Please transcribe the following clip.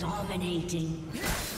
Dominating.